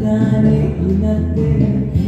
誰になって